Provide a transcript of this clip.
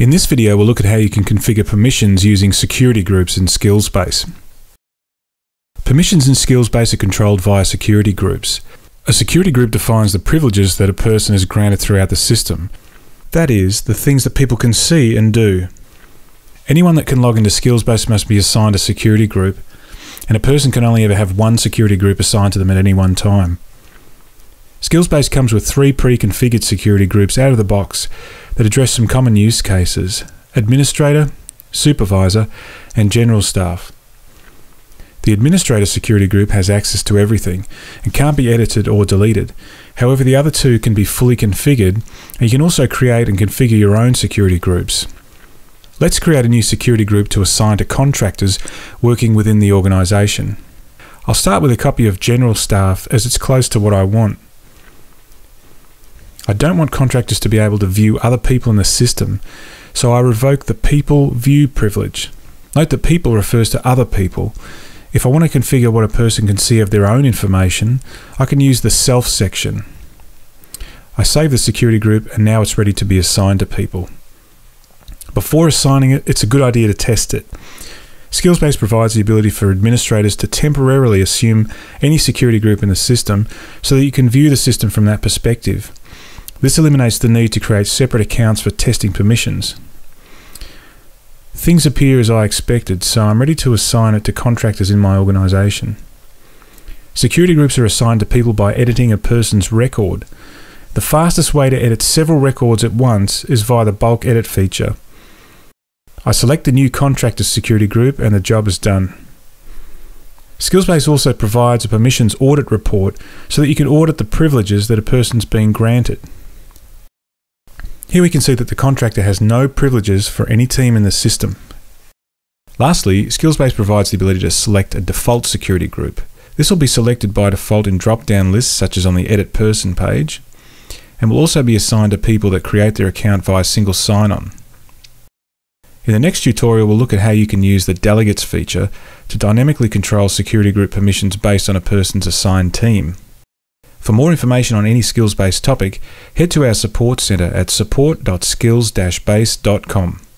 In this video, we'll look at how you can configure permissions using security groups in Skills Base. Permissions in Skills Base are controlled via security groups. A security group defines the privileges that a person is granted throughout the system. That is, the things that people can see and do. Anyone that can log into Skills Base must be assigned a security group, and a person can only ever have one security group assigned to them at any one time. Skills Base comes with three pre-configured security groups out of the box that address some common use cases administrator, supervisor, and general staff. The administrator security group has access to everything and can't be edited or deleted. However, the other two can be fully configured, and you can also create and configure your own security groups. Let's create a new security group to assign to contractors working within the organisation. I'll start with a copy of General Staff as it's close to what I want. I don't want contractors to be able to view other people in the system, so I revoke the People View privilege. Note that people refers to other people. If I want to configure what a person can see of their own information, I can use the Self section. I save the security group and now it's ready to be assigned to people. Before assigning it, it's a good idea to test it. Skills Base provides the ability for administrators to temporarily assume any security group in the system so that you can view the system from that perspective. This eliminates the need to create separate accounts for testing permissions. Things appear as I expected, so I'm ready to assign it to contractors in my organisation. Security groups are assigned to people by editing a person's record. The fastest way to edit several records at once is via the bulk edit feature. I select the new contractor security group and the job is done. Skills Base also provides a permissions audit report so that you can audit the privileges that a person's been granted. Here we can see that the contractor has no privileges for any team in the system. Lastly, Skills Base provides the ability to select a default security group. This will be selected by default in drop-down lists such as on the Edit Person page, and will also be assigned to people that create their account via single sign-on. In the next tutorial, we'll look at how you can use the Delegates feature to dynamically control security group permissions based on a person's assigned team. For more information on any Skills Base topic, head to our support centre at support.skills-base.com.